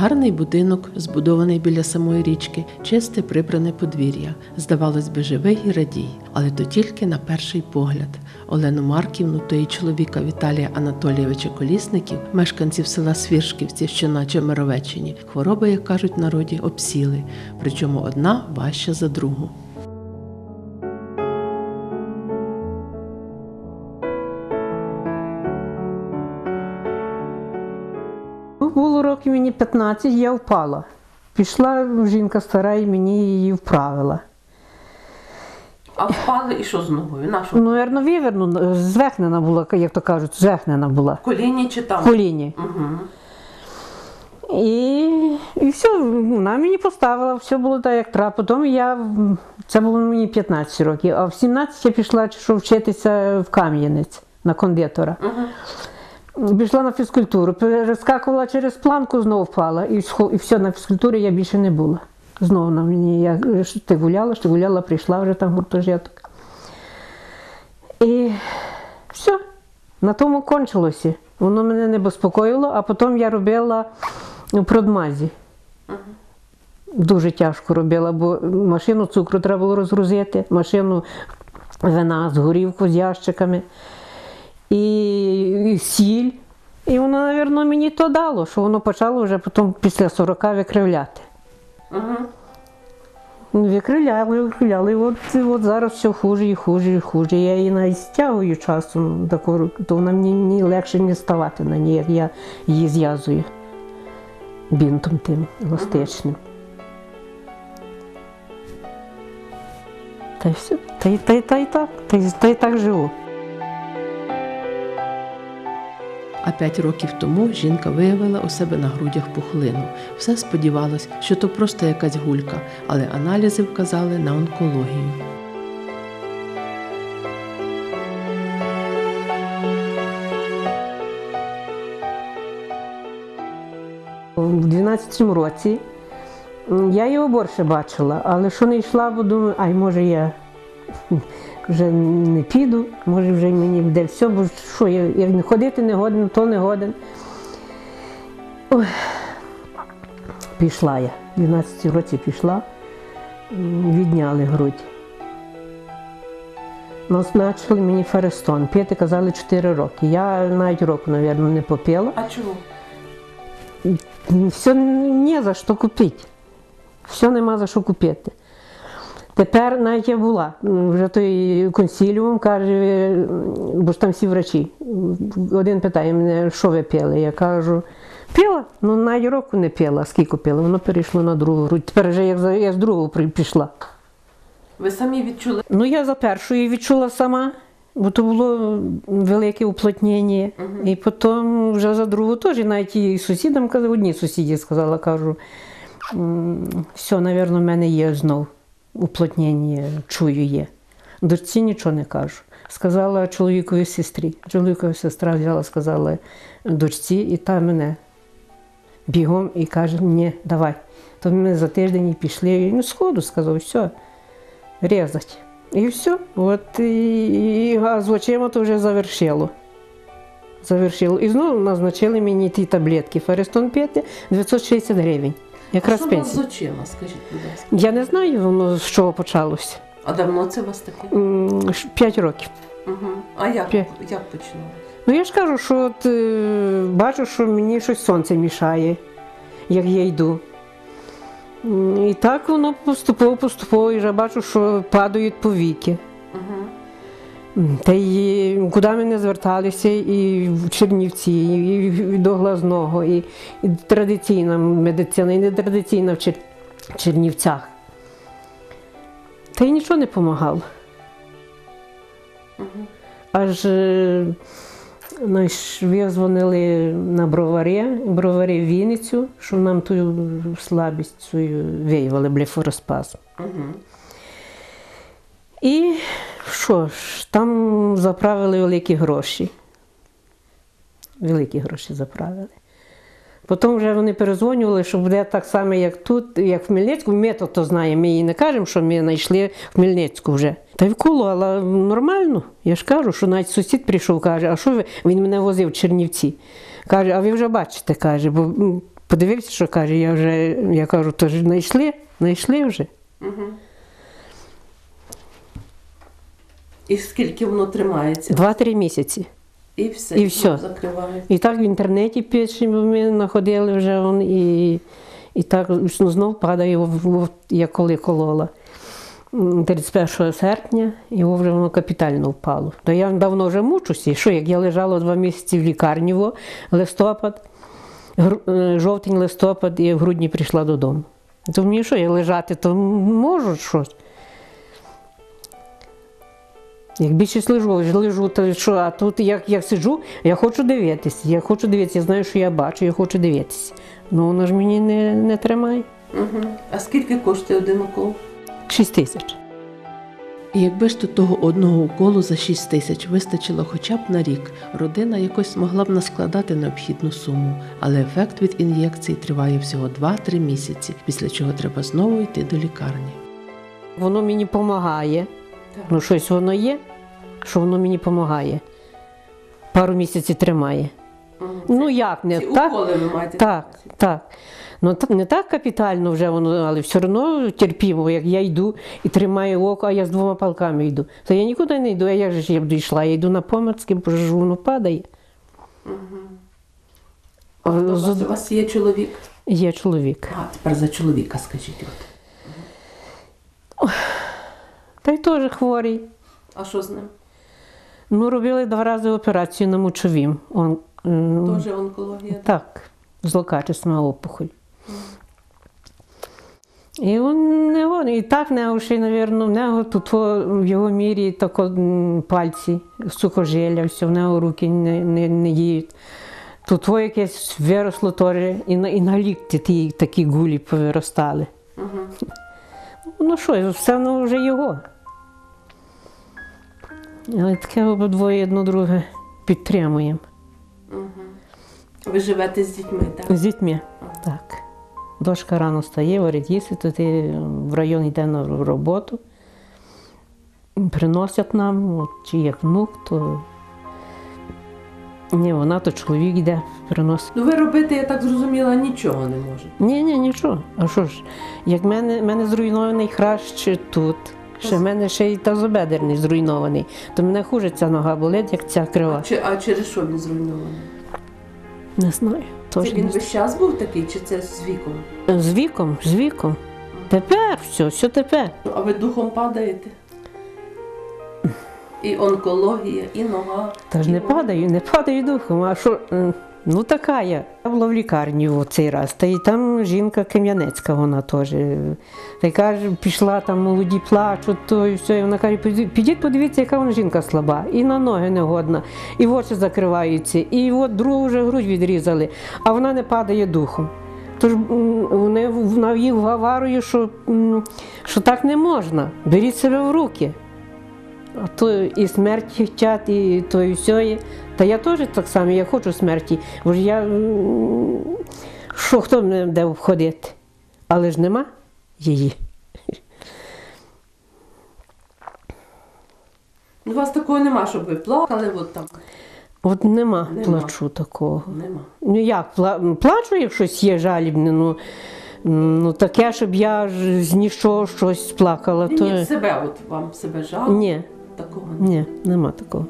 Гарний будинок, збудований біля самої річки, чисте прибране подвір'я. Здавалось би, живий і радій, але то тільки на перший погляд. Олену Марківну та її чоловіка Віталія Анатолійовича Колісників, мешканців села Свіршківці, що на Чемеровеччині, хвороби, як кажуть народі, обсіли, причому одна важча за другу. Було років мені 15, я впала. Пішла жінка стара і мені її вправила. А впали і що з ногою? Нашу Ну, наверно, виверну, звехнена була, як то кажуть, звехнена була коліні чи в там? коліні. Угу. І, і все, вона мені поставила, все було так, як треба. Потім я, це було мені 15 років, а в 17 я пішла що, вчитися в Кам'янець на кондитора. Пішла на фізкультуру, перескакувала через планку, знову впала. І, і все, на фізкультурі я більше не була. Знову на мені я що ти гуляла, що гуляла, прийшла вже там гуртожиток. І все, на тому кончилося. Воно мене не безпокоїло, а потім я робила в продмазі. Дуже тяжко робила, бо машину цукру треба було розгрузити, машину вина з горівку з ящиками і, і сіль. І воно, мабуть, мені то дало, що воно почало вже потім після 40 викривляти. Ну, Викривляли, викривляли. І от, і от зараз все хуже і хуже і хуже. Я її навіть стягую часом, таку, то вона мені ні легше не ставати на ній, як я її зв'язую бінтом тим еластичним. Та й все. Та й, та й, так, та й так живу. А п'ять років тому жінка виявила у себе на грудях пухлину. Все сподівалось, що то просто якась гулька, але аналізи вказали на онкологію. У 12-му році я його борше бачила, але що не йшла, бо думаю, ай, може я вже не піду, може вже мені буде все, бо що я, я не ходити не годен, то не годен. Ой. Пішла я. В 12 році пішла, відняли грудь. Назначили мені ферестон. П'яти казали 4 роки. Я навіть року, мабуть, не попила. А чому? Все не за що купити. Все нема за що купити. Тепер навіть я була, вже той консіліум каже, бо ж там всі врачі. Один питає мене, що ви пили? Я кажу, пила, ну навіть року не пила, скільки пила, воно перейшло на другу грудь. Тепер вже за- я з другого пішла. Ви самі відчули? Ну, я за першою відчула сама, бо то було велике уплотнення. І потім вже за другу теж, навіть і сусідам казав, одній сусіді сказала, кажу, все, мабуть, в мене є знов уплотнення, чую є. Дочці нічого не кажу. Сказала чоловікові сестрі. Чоловікова сестра взяла, сказала дочці, і та мене бігом і каже, ні, давай. То ми за тиждень і пішли. Ну, сходу сказав, все різати. І все. От і, і а з очима то вже завершило. Завершило. І знову назначили мені ті таблетки Ферестон п'яти 960 гривень. Якраз що вас пенсія. скажіть, будь ласка. Я не знаю, воно з чого почалося. А давно це у вас таке? М, ш- П'ять років. Угу. А як, П'ять. як починалося? Ну я ж кажу, що от, е, бачу, що мені щось сонце мішає, як я йду. М, І так воно поступово, поступово, і вже бачу, що падають повіки. Та й куди ми не зверталися, і в Чернівці, і до глазного, і, і традиційна медицина, і нетрадиційна в Чер... Чернівцях. Та й нічого не допомагало. Аж е, знаєш, визвонили на бровари, бровари в Вінницю, що нам ту слабість свою виявили блефороспазм. Угу. І що ж, там заправили великі гроші. Великі гроші заправили. Потім вже вони перезвонювали, що буде так само, як тут, як в Хмельницьку. Ми то, то знаємо, ми їй не кажемо, що ми знайшли в Хмельницьку вже. Та й вколола нормально. Я ж кажу, що навіть сусід прийшов, каже, а що ви? Він мене возив в Чернівці. Каже, а ви вже бачите, каже, бо подивився, що каже, я вже, я кажу, то ж знайшли, знайшли вже. Угу. І скільки воно тримається? Два-три місяці. І все. І все. І так в інтернеті пишемо, ми знаходили вже он, і, і так ну, знов падає, як коли колола. 31 серпня, його вже воно капітально впало. То я давно вже мучуся. Що як я лежала два місяці в лікарні, во, листопад, гру- е, жовтень, листопад, і в грудні прийшла додому. То мені що, я лежати, то можу щось. Як більшість лежу, лежу, то що, а тут як я сиджу, я хочу дивитися, я хочу дивитися, я знаю, що я бачу, я хочу дивитися. Ну воно ж мені не, не тримає. Угу. А скільки коштує один укол? 6 тисяч. Якби ж до того одного уколу за 6 тисяч вистачило хоча б на рік, родина якось могла б наскладати необхідну суму, але ефект від ін'єкцій триває всього 2-3 місяці, після чого треба знову йти до лікарні. Воно мені допомагає. Ну, щось воно є, що воно мені допомагає. Пару місяців тримає. Ну як не так? ви маєте? Так, так. Ну та- не так капітально вже воно, але все одно терпімо, як я йду і тримаю око, а я з двома палками йду. То я нікуди не йду, а як же ж я б йшла? Я йду на помацьки, бо ж воно падає. У А вас, у вас є чоловік? Є чоловік. А, тепер за чоловіка скажіть. От. Та й теж хворий. А що з ним? Ну, робили два рази операцію на мочовім. Он, Теж онкологія? Так, злокачественна опухоль. І він не он, і так не ще, напевно, в нього тут в його мірі тако, пальці, сухожилля, все, в нього руки не, не, не діють. Тут о, якесь виросло теж, і на, і на лікті ті, такі гулі повиростали. Угу. Ну що, все воно вже його. Але таке обидвоє одно друге підтримуємо. Угу. Ви живете з дітьми, так? З дітьми. Так. Дошка рано встає, говорить, їсти, то ти в район йде на роботу. Приносять нам, от, чи як внук, то ні, вона, то чоловік йде, приносить. Ну ви робити, я так зрозуміла, нічого не можете. Ні, ні, нічого. А що ж, як мене, мене зруйнований хращ тут, ще в мене ще й тазобедерний зруйнований, то мене хуже ця нога болить, як ця крива. Чи, а через що він зруйнований? Не знаю. Це він весь час був такий, чи це з віком? З віком, з віком. Тепер все, все тепер. А ви духом падаєте? І онкологія, і нога. Та ж і не падаю, не падаю духом. А що? Ну така я. Я була в лікарні в цей раз. Та й там жінка Кам'янецька, вона теж. Та й каже, пішла там молоді плачуть, то і все. І вона каже, підіть, подивіться, яка вона жінка слаба. І на ноги не годна, і в очі закриваються, і от другу вже грудь відрізали, а вона не падає духом. Тож вони їх вговарює, що, що так не можна. Беріть себе в руки. А то і смерть хотять, і то і все. Та я теж так само, я хочу смерті. Бо ж я що хто мене буде обходити? Але ж нема її. У вас такого нема, щоб ви плакали, от там. От нема, Нема. плачу такого. Нема. Ну як, плачу, як щось є жалібне, ну, ну таке, щоб я ж з нічого щось плакала, Ні, то ні, себе, от вам себе жалко. ні, Такого ні, нема такого.